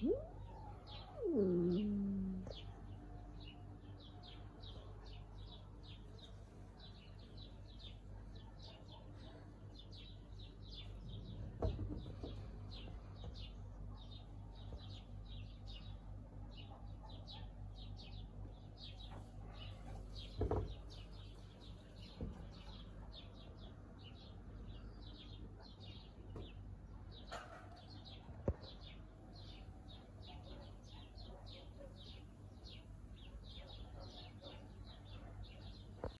Hmm?